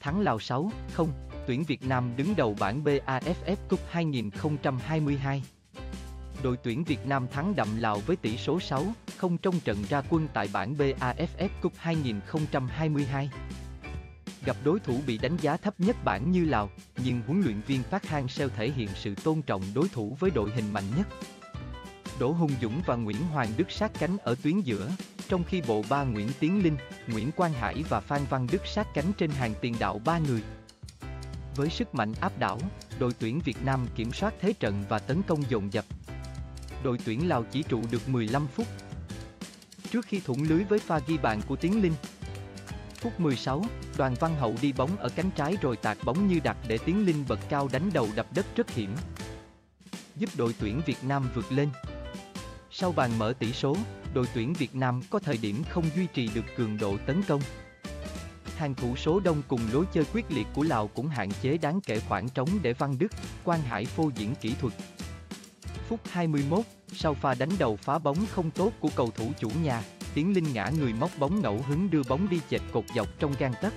thắng Lào 6, 0, tuyển Việt Nam đứng đầu bảng B AFF Cup 2022. Đội tuyển Việt Nam thắng đậm Lào với tỷ số 6, 0 trong trận ra quân tại bảng B AFF Cup 2022. Gặp đối thủ bị đánh giá thấp nhất bảng như Lào, nhưng huấn luyện viên Park Hang-seo thể hiện sự tôn trọng đối thủ với đội hình mạnh nhất. Đỗ Hùng Dũng và Nguyễn Hoàng Đức sát cánh ở tuyến giữa, trong khi bộ ba Nguyễn Tiến Linh, Nguyễn Quang Hải và Phan Văn Đức sát cánh trên hàng tiền đạo ba người. Với sức mạnh áp đảo, đội tuyển Việt Nam kiểm soát thế trận và tấn công dồn dập. Đội tuyển Lào chỉ trụ được 15 phút. Trước khi thủng lưới với pha ghi bàn của Tiến Linh. Phút 16, Đoàn Văn Hậu đi bóng ở cánh trái rồi tạt bóng như đặt để Tiến Linh bật cao đánh đầu đập đất rất hiểm. Giúp đội tuyển Việt Nam vượt lên. Sau bàn mở tỷ số, đội tuyển Việt Nam có thời điểm không duy trì được cường độ tấn công. Hàng thủ số đông cùng lối chơi quyết liệt của Lào cũng hạn chế đáng kể khoảng trống để Văn Đức, Quang Hải phô diễn kỹ thuật. Phút 21, sau pha đánh đầu phá bóng không tốt của cầu thủ chủ nhà, Tiến Linh ngã người móc bóng ngẫu hứng đưa bóng đi chệch cột dọc trong gan tấc.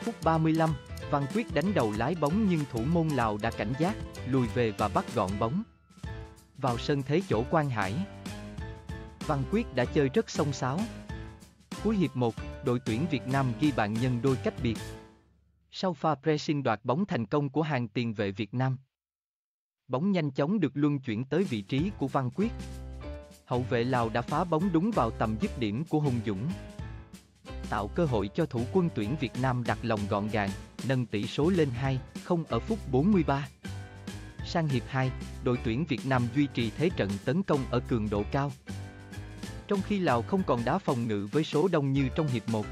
Phút 35, Văn Quyết đánh đầu lái bóng nhưng thủ môn Lào đã cảnh giác, lùi về và bắt gọn bóng. Vào sân thế chỗ quan Hải. Văn Quyết đã chơi rất song sáo. Cuối hiệp 1, đội tuyển Việt Nam ghi bàn nhân đôi cách biệt. Sau pha pressing đoạt bóng thành công của hàng tiền vệ Việt Nam. Bóng nhanh chóng được luân chuyển tới vị trí của Văn Quyết. Hậu vệ Lào đã phá bóng đúng vào tầm dứt điểm của Hùng Dũng. Tạo cơ hội cho thủ quân tuyển Việt Nam đặt lòng gọn gàng, nâng tỷ số lên 2, không ở phút 43. Sang hiệp 2, đội tuyển Việt Nam duy trì thế trận tấn công ở cường độ cao. Trong khi Lào không còn đá phòng ngự với số đông như trong hiệp 1.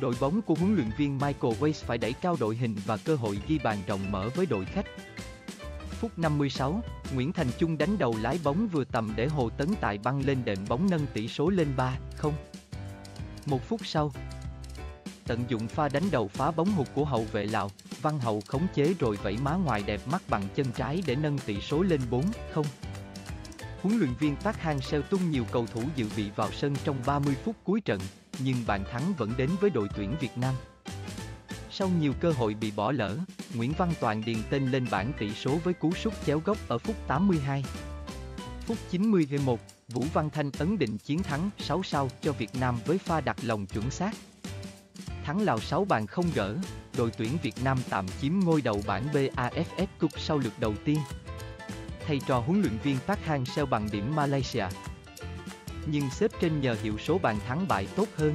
Đội bóng của huấn luyện viên Michael Weiss phải đẩy cao đội hình và cơ hội ghi bàn rộng mở với đội khách. Phút 56, Nguyễn Thành Trung đánh đầu lái bóng vừa tầm để Hồ Tấn Tài băng lên đệm bóng nâng tỷ số lên 3-0. Một phút sau, tận dụng pha đánh đầu phá bóng hụt của hậu vệ Lào, Văn Hậu khống chế rồi vẫy má ngoài đẹp mắt bằng chân trái để nâng tỷ số lên 4-0. Huấn luyện viên Park Hang-seo tung nhiều cầu thủ dự bị vào sân trong 30 phút cuối trận, nhưng bàn thắng vẫn đến với đội tuyển Việt Nam. Sau nhiều cơ hội bị bỏ lỡ, Nguyễn Văn Toàn điền tên lên bảng tỷ số với cú sút chéo góc ở phút 82. Phút 91, Vũ Văn Thanh ấn định chiến thắng 6 sao cho Việt Nam với pha đặt lòng chuẩn xác. Thắng Lào 6 bàn không gỡ, đội tuyển Việt Nam tạm chiếm ngôi đầu bảng B AFF Cup sau lượt đầu tiên. Thầy trò huấn luyện viên Park Hang-seo bằng điểm Malaysia. Nhưng xếp trên nhờ hiệu số bàn thắng bại tốt hơn.